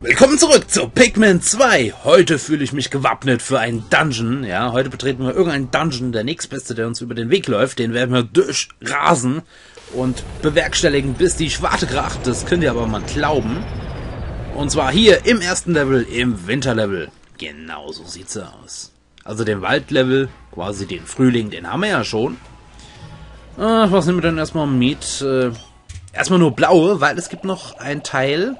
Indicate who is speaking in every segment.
Speaker 1: Willkommen zurück zu Pikmin 2. Heute fühle ich mich gewappnet für einen Dungeon. Ja, heute betreten wir irgendeinen Dungeon. Der nächstbeste, der uns über den Weg läuft, den werden wir durchrasen und bewerkstelligen, bis die Schwarte kracht. Das könnt ihr aber mal glauben. Und zwar hier im ersten Level, im Winterlevel. Genau so sieht's aus. Also den Waldlevel, quasi den Frühling, den haben wir ja schon. Ach, was nehmen wir denn erstmal mit? Äh, erstmal nur blaue, weil es gibt noch ein Teil,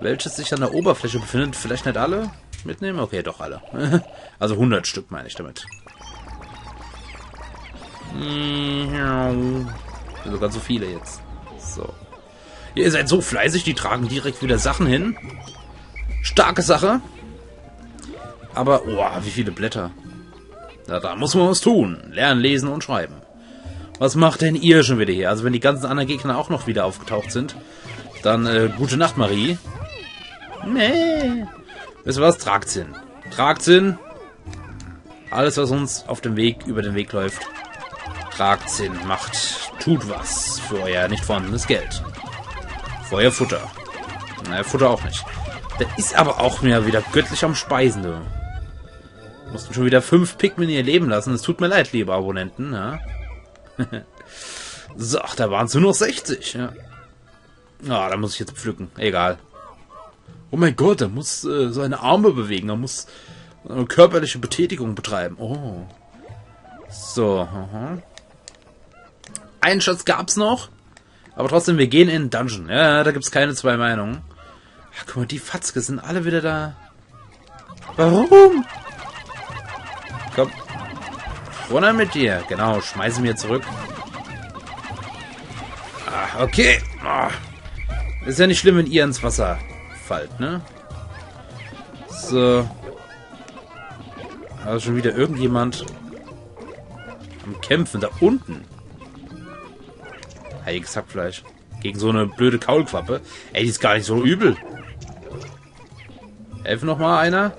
Speaker 1: welches sich an der Oberfläche befindet. Vielleicht nicht alle mitnehmen? Okay, doch alle. also 100 Stück meine ich damit. Ganz so viele jetzt. So. Ihr seid so fleißig, die tragen direkt wieder Sachen hin. Starke Sache. Aber, oh, wie viele Blätter. Na, da muss man was tun. Lernen, lesen und schreiben. Was macht denn ihr schon wieder hier? Also wenn die ganzen anderen Gegner auch noch wieder aufgetaucht sind, dann äh, gute Nacht, Marie. Nee. Wisst ihr was? Tragt's hin. Tragt's hin. Alles, was uns auf dem Weg, über den Weg läuft, tragt's hin. Macht, tut was für euer nicht vorhandenes Geld. Für euer Futter. Naja, Futter auch nicht. Der ist aber auch mir wieder göttlich am Speisen, du. Mussten schon wieder fünf Pikmin ihr Leben lassen. Es tut mir leid, liebe Abonnenten, ja. so, da waren es nur noch 60, ja. Ah, da muss ich jetzt pflücken. Egal. Oh mein Gott, er muss äh, seine Arme bewegen, er muss eine körperliche Betätigung betreiben. Oh. So, aha. Einen Schatz gab's noch. Aber trotzdem, wir gehen in den Dungeon. Ja, da gibt's keine zwei Meinungen. Ach, guck mal, die Fatzke sind alle wieder da. Warum? Komm. Runter mit dir. Genau, schmeißen wir zurück. Ah, okay. Ah. Ist ja nicht schlimm, wenn ihr ins Wasser fallt, ne? So. Also schon wieder irgendjemand am Kämpfen. Da unten. Heiliges Hackfleisch. Gegen so eine blöde Kaulquappe. Ey, die ist gar nicht so übel. Helfen noch mal einer?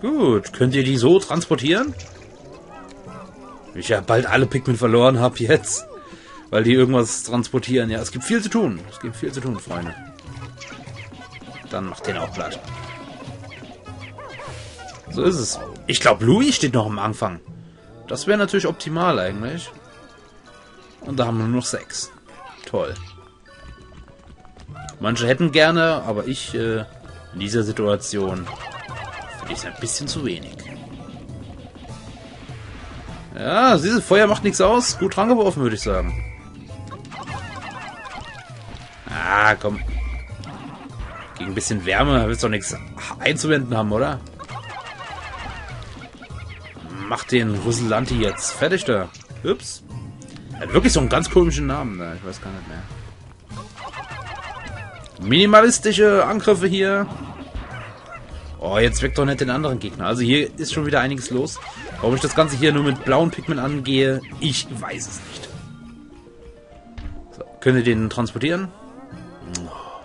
Speaker 1: Gut. Könnt ihr die so transportieren? Ich ja bald alle Pikmin verloren habe jetzt. Weil die irgendwas transportieren. Ja, es gibt viel zu tun. Es gibt viel zu tun, Freunde. Dann macht den auch platt. So ist es. Ich glaube, Louis steht noch am Anfang. Das wäre natürlich optimal eigentlich. Und da haben wir nur noch sechs. Toll. Manche hätten gerne, aber ich äh, in dieser Situation finde ich es ein bisschen zu wenig. Ja, dieses Feuer macht nichts aus. Gut rangeworfen, würde ich sagen. Ah, komm. Gegen ein bisschen Wärme willst du doch nichts einzuwenden haben, oder? Mach den Russelanti jetzt fertig da. Ups. Er hat wirklich so einen ganz komischen Namen da. Ich weiß gar nicht mehr. Minimalistische Angriffe hier. Oh, jetzt weckt doch nicht den anderen Gegner. Also hier ist schon wieder einiges los. Warum ich das Ganze hier nur mit blauen Pigment angehe, ich weiß es nicht. So, könnt ihr den transportieren?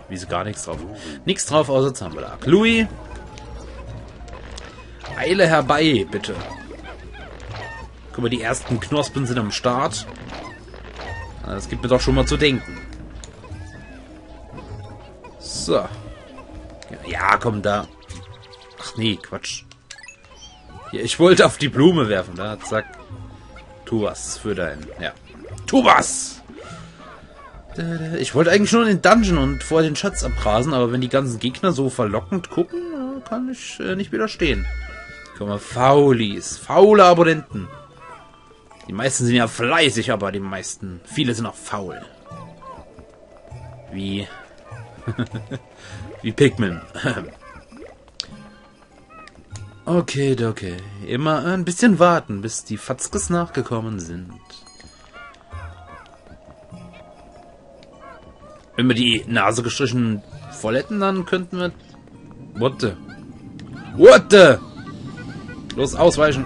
Speaker 1: Wie sie gar nichts drauf. Nichts drauf außer Zambelag. Louis. Eile herbei, bitte. Guck mal, die ersten Knospen sind am Start. Das gibt mir doch schon mal zu denken. So. Ja, komm, da. Ach nee, Quatsch. Hier, ich wollte auf die Blume werfen. Da, zack. Tu was für dein... Ja. Tu was! Ich wollte eigentlich nur in den Dungeon und vor den Schatz abrasen, aber wenn die ganzen Gegner so verlockend gucken, kann ich äh, nicht widerstehen. Guck mal, Faulis, faule Abonnenten. Die meisten sind ja fleißig, aber die meisten, viele sind auch faul. Wie... Wie Pikmin. okay, okay. Immer ein bisschen warten, bis die Fatzkes nachgekommen sind. Wenn wir die Nase gestrichen voll hätten, dann könnten wir... What the? What the? Los, ausweichen.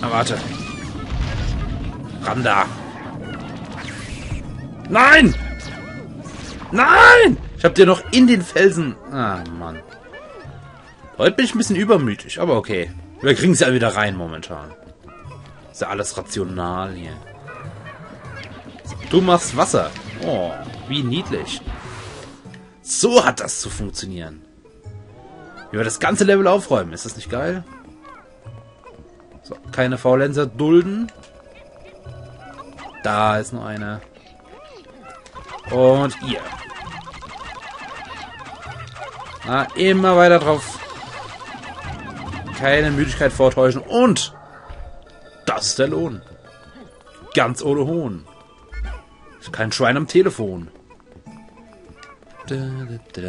Speaker 1: Na, warte. Ran da. Nein! Nein! Ich hab dir noch in den Felsen... Ah, Mann. Heute bin ich ein bisschen übermütig, aber okay. Wir kriegen sie ja wieder rein momentan. Ist ja alles rational hier. Du machst Wasser. Oh, wie niedlich. So hat das zu funktionieren. Wir das ganze Level aufräumen. Ist das nicht geil? So, keine Faulenzer dulden. Da ist noch einer. Und ihr. Na, immer weiter drauf. Keine Müdigkeit vortäuschen. Und das ist der Lohn. Ganz ohne Hohn. Kein Schwein am Telefon.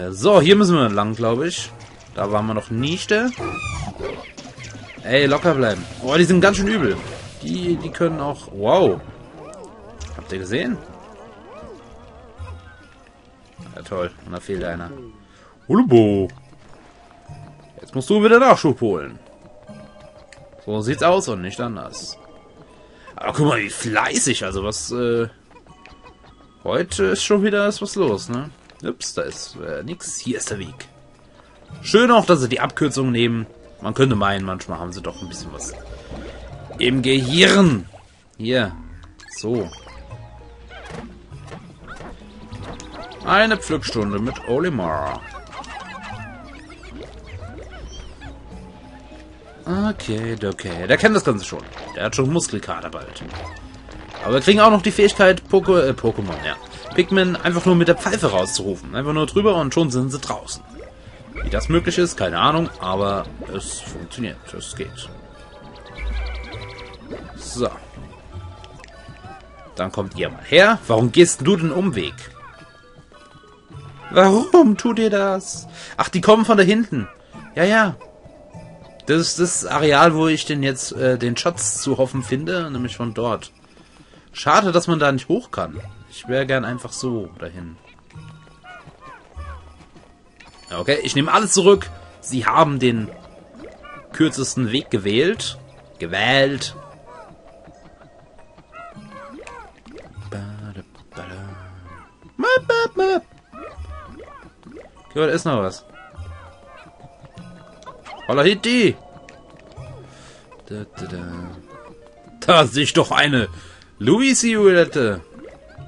Speaker 1: So, hier müssen wir lang, glaube ich. Da waren wir noch nicht. Ey, locker bleiben. Oh, die sind ganz schön übel. Die, die können auch... Wow. Habt ihr gesehen? Ja, toll. Und da fehlt einer. Hulubo. Jetzt musst du wieder Nachschub holen. So sieht's aus und nicht anders. Aber guck mal, wie fleißig. Also was... Äh, heute ist schon wieder was los, ne? Ups, da ist äh, nix. Hier ist der Weg. Schön auch, dass sie die Abkürzung nehmen. Man könnte meinen, manchmal haben sie doch ein bisschen was im Gehirn. Hier. So. Eine Pflückstunde mit Olimar. Okay, okay. Der kennt das Ganze schon. Der hat schon Muskelkater bald. Aber wir kriegen auch noch die Fähigkeit, Poko äh, Pokémon, ja. Pikmin einfach nur mit der Pfeife rauszurufen. Einfach nur drüber und schon sind sie draußen. Wie das möglich ist, keine Ahnung, aber es funktioniert. Es geht. So. Dann kommt ihr mal her. Warum gehst du den Umweg? Warum tut ihr das? Ach, die kommen von da hinten. Ja, ja. Das ist das Areal, wo ich den jetzt äh, den Schatz zu hoffen finde, nämlich von dort. Schade, dass man da nicht hoch kann. Ich wäre gern einfach so dahin. Okay, ich nehme alles zurück. Sie haben den kürzesten Weg gewählt. Gewählt. Okay, da ist noch was. Holla Hitti! Da, sehe ich doch eine Louis-Silhouette.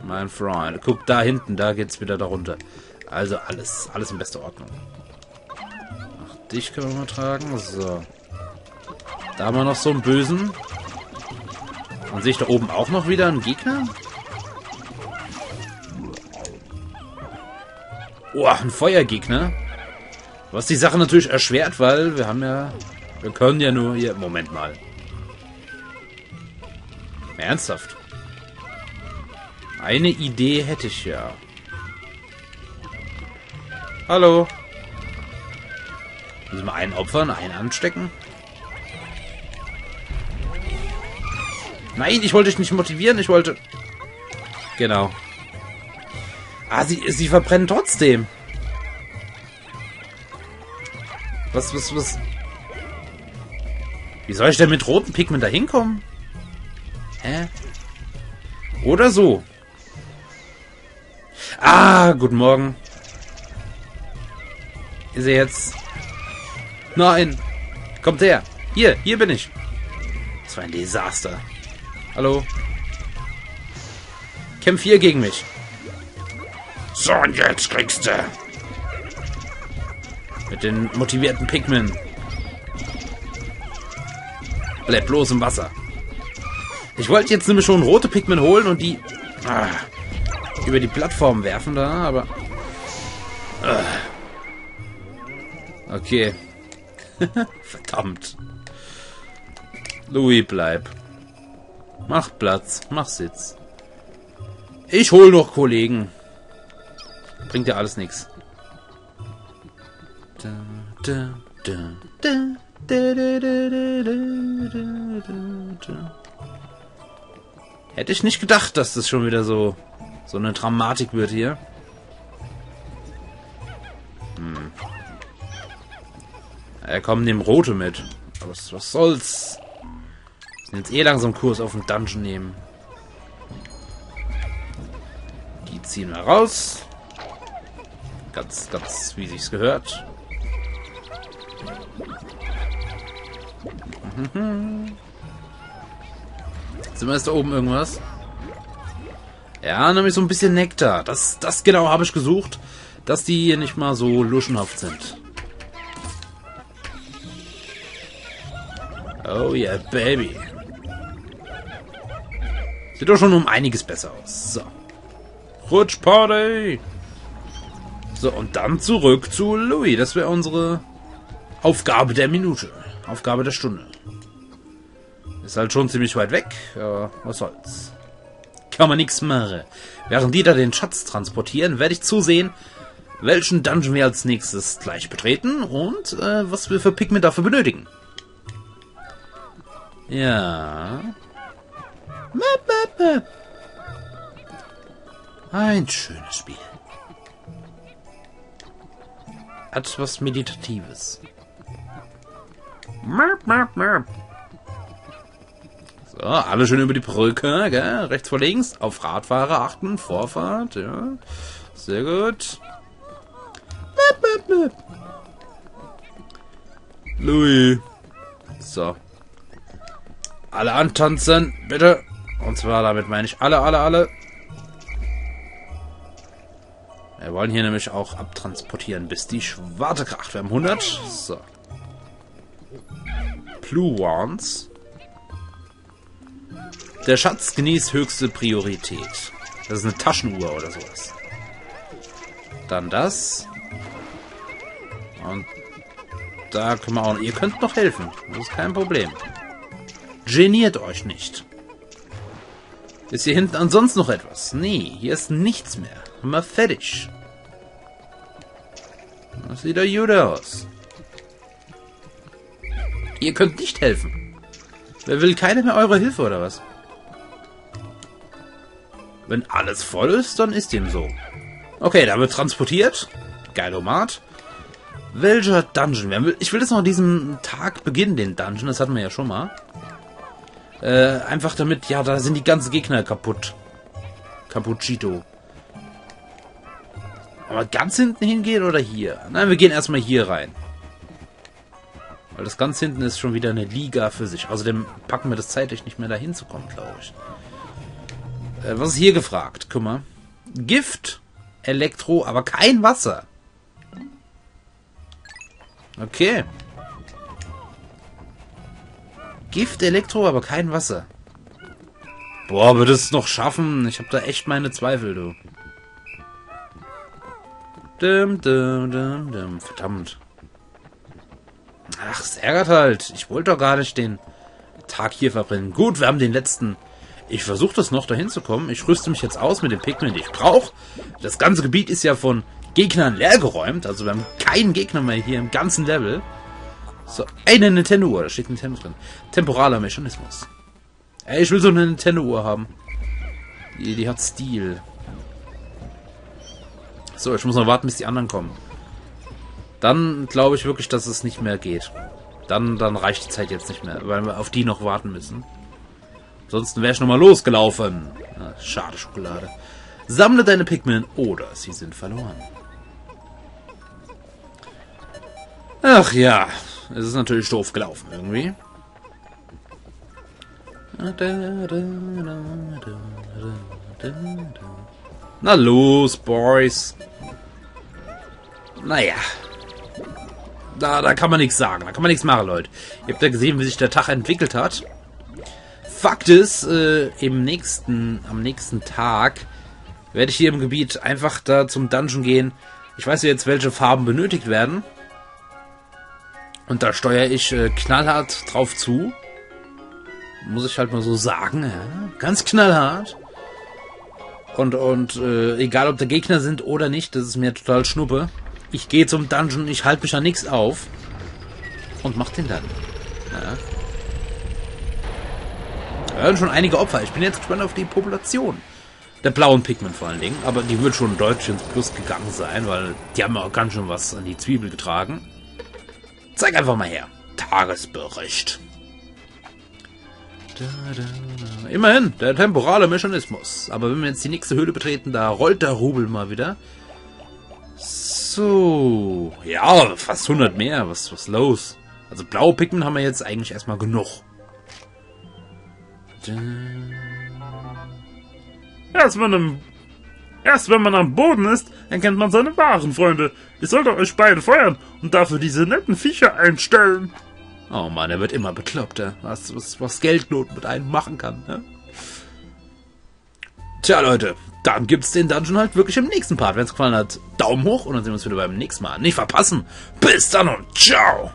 Speaker 1: Mein Freund. Guck da hinten, da geht's wieder darunter. Also alles, alles in bester Ordnung. Ach, dich können wir mal tragen. So. Da haben wir noch so einen Bösen. Und sehe ich da oben auch noch wieder einen Gegner? Oh, ein Feuergegner. Was die Sache natürlich erschwert, weil wir haben ja... Wir können ja nur hier... Moment mal. Ernsthaft? Eine Idee hätte ich ja. Hallo. Müssen wir einen opfern, einen anstecken? Nein, ich wollte dich nicht motivieren, ich wollte... Genau. Ah, sie, sie verbrennen trotzdem. Was, was, was? Wie soll ich denn mit rotem Pigment da hinkommen? Hä? Oder so. Ah, guten Morgen. Ist er jetzt... Nein! Kommt her! Hier, hier bin ich! Das war ein Desaster. Hallo? Kämpf hier gegen mich. So, und jetzt kriegst du. Mit den motivierten Pikmin. Bleib bloß im Wasser. Ich wollte jetzt nämlich schon rote Pikmin holen und die ah, über die Plattform werfen da, aber... Ah. Okay. Verdammt. Louis, bleib. Mach Platz, mach Sitz. Ich hol noch Kollegen. Bringt ja alles nichts. Hätte ich nicht gedacht, dass das schon wieder so so eine Dramatik wird hier. Hm. Ja, kommen dem Rote mit. Was, was soll's? Wir sind jetzt eh langsam Kurs auf den Dungeon nehmen. Die ziehen wir raus. Ganz, ganz, wie sich's gehört. Sind wir jetzt da oben irgendwas? Ja, nämlich so ein bisschen Nektar. Das, das genau habe ich gesucht. dass die hier nicht mal so luschenhaft sind. Oh yeah, baby. Sieht doch schon um einiges besser aus. So. Rutschparty! So, und dann zurück zu Louis. Das wäre unsere Aufgabe der Minute. Aufgabe der Stunde. Ist halt schon ziemlich weit weg. Ja, was soll's. Kann man nichts machen. Während die da den Schatz transportieren, werde ich zusehen, welchen Dungeon wir als nächstes gleich betreten und äh, was wir für Pigment dafür benötigen. Ja. Ein schönes Spiel. Hat was Meditatives. So, alle schön über die Brücke, gell? Rechts vor links. Auf Radfahrer achten. Vorfahrt, ja. Sehr gut. Louis. So. Alle antanzen, bitte. Und zwar damit meine ich alle, alle, alle. Wir wollen hier nämlich auch abtransportieren, bis die Schwarte kracht. Wir haben 100. So. Blue Wands. Der Schatz genießt höchste Priorität. Das ist eine Taschenuhr oder sowas. Dann das. Und da können wir auch... Ihr könnt noch helfen. Das ist kein Problem. Geniert euch nicht. Ist hier hinten ansonsten noch etwas? Nee, hier ist nichts mehr. Mal fertig. Das sieht doch gut aus. Ihr könnt nicht helfen. Wer will keine mehr eure Hilfe, oder was? Wenn alles voll ist, dann ist dem so. Okay, da wird transportiert. Geilomat. Welcher Dungeon? Ich will jetzt noch an diesem Tag beginnen, den Dungeon. Das hatten wir ja schon mal. Äh, einfach damit, ja, da sind die ganzen Gegner kaputt. Cappuccito. Aber ganz hinten hingehen oder hier? Nein, wir gehen erstmal hier rein. Weil das ganz hinten ist schon wieder eine Liga für sich. Außerdem packen wir das zeitlich nicht mehr dahin zu kommen, glaube ich. Äh, was ist hier gefragt? Guck mal. Gift, Elektro, aber kein Wasser. Okay. Gift, Elektro, aber kein Wasser. Boah, wird es noch schaffen? Ich habe da echt meine Zweifel, du. Dum, dum, dum, dum. Verdammt. Ach, es ärgert halt. Ich wollte doch gar nicht den Tag hier verbrennen. Gut, wir haben den letzten... Ich versuche das noch dahin zu kommen. Ich rüste mich jetzt aus mit den Pikmin, die ich brauche. Das ganze Gebiet ist ja von Gegnern leergeräumt. Also wir haben keinen Gegner mehr hier im ganzen Level. So, eine Nintendo-Uhr. Da steht Nintendo drin. Temporaler Mechanismus. Ey, ich will so eine Nintendo-Uhr haben. Die, die hat Stil. So, ich muss noch warten, bis die anderen kommen. Dann glaube ich wirklich, dass es nicht mehr geht. Dann, dann reicht die Zeit jetzt nicht mehr, weil wir auf die noch warten müssen. Ansonsten wäre ich nochmal losgelaufen. Ja, schade Schokolade. Sammle deine Pikmin oder sie sind verloren. Ach ja, es ist natürlich doof gelaufen irgendwie. Na los, Boys. Naja. Da, da kann man nichts sagen. Da kann man nichts machen, Leute. Ihr habt ja gesehen, wie sich der Tag entwickelt hat. Fakt ist, äh, im nächsten, am nächsten Tag werde ich hier im Gebiet einfach da zum Dungeon gehen. Ich weiß jetzt, welche Farben benötigt werden. Und da steuere ich äh, knallhart drauf zu. Muss ich halt mal so sagen. Ja? Ganz knallhart. Und, und äh, egal, ob da Gegner sind oder nicht, das ist mir total schnuppe. Ich gehe zum Dungeon, ich halte mich an nichts auf. Und mach den dann. Ja. Wir hören schon einige Opfer. Ich bin jetzt gespannt auf die Population. Der blauen Pigment vor allen Dingen. Aber die wird schon deutlich ins Plus gegangen sein, weil die haben auch ganz schön was an die Zwiebel getragen. Zeig einfach mal her. Tagesbericht. Immerhin, der temporale Mechanismus. Aber wenn wir jetzt die nächste Höhle betreten, da rollt der Rubel mal wieder. So. Ja, fast 100 mehr. Was ist los? Also blaue Pigment haben wir jetzt eigentlich erstmal genug.
Speaker 2: Erst wenn, im, erst wenn man am Boden ist, erkennt man seine wahren Freunde. Ich sollte euch beide feuern und dafür diese netten Viecher einstellen.
Speaker 1: Oh Mann, er wird immer bekloppter, was, was, was Geldnot mit einem machen kann. Ne? Tja, Leute, dann gibt's den Dungeon halt wirklich im nächsten Part. Wenn es gefallen hat, Daumen hoch und dann sehen wir uns wieder beim nächsten Mal. Nicht verpassen. Bis dann und ciao!